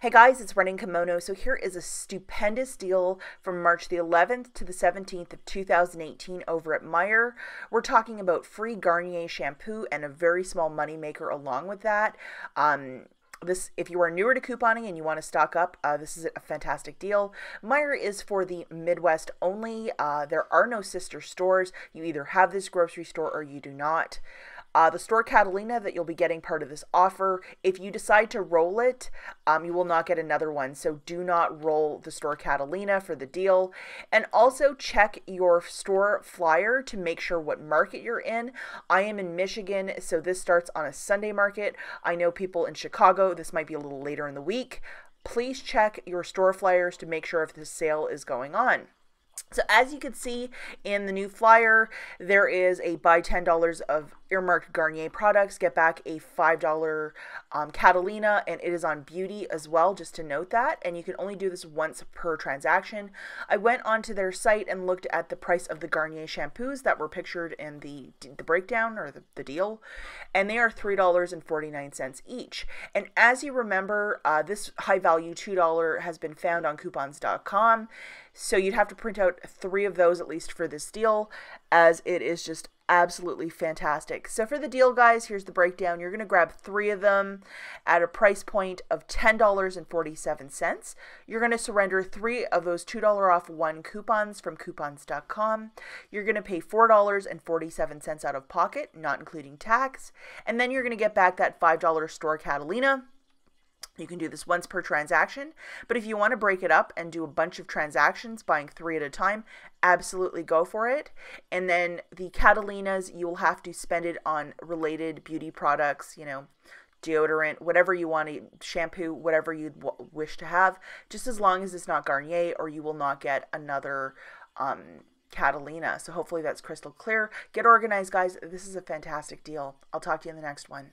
Hey guys, it's Running Kimono. So here is a stupendous deal from March the 11th to the 17th of 2018 over at Meijer. We're talking about free Garnier shampoo and a very small money maker along with that. Um, this if you are newer to couponing and you want to stock up uh, this is a fantastic deal Meijer is for the midwest only uh, there are no sister stores you either have this grocery store or you do not uh, the store Catalina that you'll be getting part of this offer. If you decide to roll it, um, you will not get another one. So do not roll the store Catalina for the deal. And also check your store flyer to make sure what market you're in. I am in Michigan, so this starts on a Sunday market. I know people in Chicago, this might be a little later in the week. Please check your store flyers to make sure if this sale is going on. So as you can see in the new flyer, there is a buy $10 of earmarked Garnier products, get back a $5 um, Catalina, and it is on beauty as well, just to note that. And you can only do this once per transaction. I went onto their site and looked at the price of the Garnier shampoos that were pictured in the, the breakdown or the, the deal, and they are $3.49 each. And as you remember, uh, this high value $2 has been found on coupons.com. So you'd have to print out three of those at least for this deal, as it is just absolutely fantastic. So for the deal, guys, here's the breakdown. You're going to grab three of them at a price point of $10.47. You're going to surrender three of those $2 off one coupons from coupons.com. You're going to pay $4.47 out of pocket, not including tax. And then you're going to get back that $5 store Catalina you can do this once per transaction, but if you want to break it up and do a bunch of transactions, buying three at a time, absolutely go for it. And then the Catalinas, you will have to spend it on related beauty products, you know, deodorant, whatever you want to, shampoo, whatever you wish to have, just as long as it's not Garnier or you will not get another um, Catalina. So hopefully that's crystal clear. Get organized, guys. This is a fantastic deal. I'll talk to you in the next one.